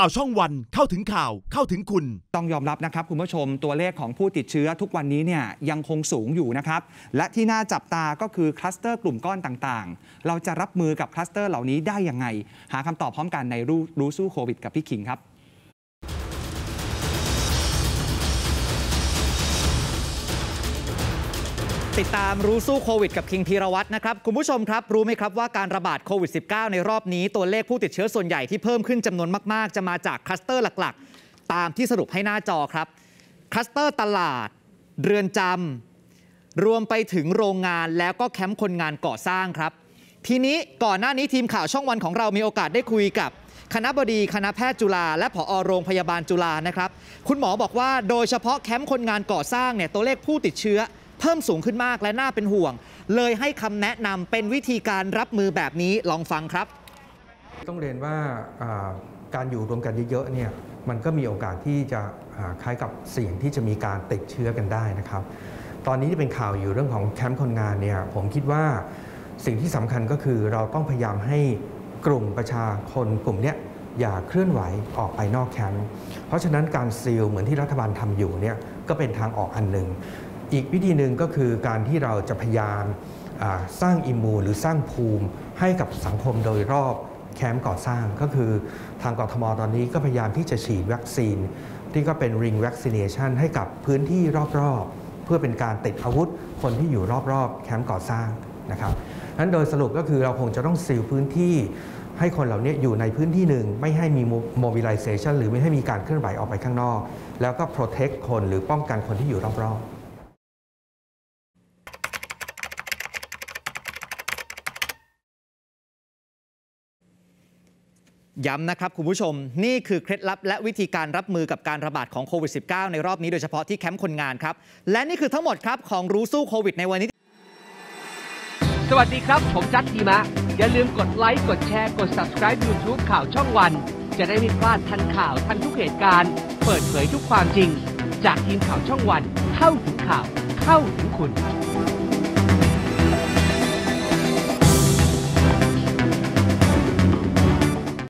ข่าวช่องวันเข้าถึงข่าวเข้าถึงคุณ ต้องยอมรับนะครับคุณผู้ชมตัวเลขของผู้ติดเชื้อทุกวันนี้เนี่ยยังคงสูงอยู่นะครับ และที่น่าจับตาก็คือคลัสเตอร์กลุ่มก้อนต่างๆ เราจะรับมือกับคลัสเตอร์เหล่านี้ได้ยังไง หาคำตอบพร้อมกันในรู้รู้สู้โควิด กับพี่คิงครับ ติดตามรู้สู้โควิดกับคิงพีรวัตรนะครับ คุณผู้ชมครับ รู้ไหมครับว่าการระบาดโควิด -19 ในรอบนี้ ตัวเลขผู้ติดเชื้อส่วนใหญ่ที่เพิ่มขึ้นจำนวนมาก ๆ จะมาจากคลัสเตอร์หลัก ๆ ตามที่สรุปให้หน้าจอครับ คลัสเตอร์ตลาด เรือนจำรวมไปถึงโรงงานแล้วก็แคมป์คนงานก่อสร้างครับ ทีนี้ก่อนหน้านี้ทีมข่าวช่องวันของเรามีโอกาสได้คุยกับคณะบดีคณะแพทย์จุฬาและผอโรงพยาบาลจุฬานะครับ คุณหมอบอกว่าโดยเฉพาะแคมป์คนงานก่อสร้างเนี่ยตัวเลขผู้ติดเชื้อ เพิ่มสูงขึ้นมากและน่าเป็นห่วง เลยให้คำแนะนำเป็นวิธีการรับมือแบบนี้ลองฟังครับ ต้องเรียนว่าการอยู่รวมกันเยอะๆเนี่ยมันก็มีโอกาสที่จะคล้ายกับเสี่ยงที่จะมีการติดเชื้อกันได้นะครับ ตอนนี้ที่เป็นข่าวอยู่เรื่องของแคมป์คนงานเนี่ยผมคิดว่าสิ่งที่สำคัญก็คือเราต้องพยายามให้กลุ่มประชาชนกลุ่มเนี้ยอย่าเคลื่อนไหวออกไปนอกแคมป์เพราะฉะนั้นการซีลเหมือนที่รัฐบาลทำอยู่เนี่ยก็เป็นทางออกอันหนึ่ง อีกวิธีหนึ่งก็คือการที่เราจะพยายามสร้างอิมูนหรือสร้างภูมิให้กับสังคมโดยรอบแคมป์ก่อสร้างก็คือทางกรทมตอนนี้ก็พยายามที่จะฉีดวัคซีน ที่ก็เป็น ring vaccination ให้กับพื้นที่รอบๆ เพื่อเป็นการติดอาวุธคนที่อยู่รอบๆ แคมป์ก่อสร้างนะครับนั้นโดยสรุปก็คือเราคงจะต้องซีลพื้นที่ให้คนเหล่านี้อยู่ในพื้นที่หนึ่ง ไม่ให้มี mobilization หรือไม่ให้มีการเคลื่อนไหวออกไปข้างนอก แล้วก็ protect คนหรือป้องกันคนที่อยู่รอบๆ ย้ำนะครับ คุณผู้ชม นี่คือเคล็ดลับและวิธีการรับมือกับการระบาดของโควิด -19 ในรอบนี้โดยเฉพาะที่แคมป์คนงานครับ และนี่คือทั้งหมดครับ ของรู้สู้โควิดในวันนี้ สวัสดีครับ ผมจัดทีมะ อย่าลืมกดไลค์กดแชร์กด subscribe YouTube ข่าวช่องวัน จะได้ไม่พลาดทันข่าวทันทุกเหตุการณ์ เปิดเผยทุกความจริง จากทีมข่าวช่องวัน เข้าถึงข่าวเข้าถึงคุณ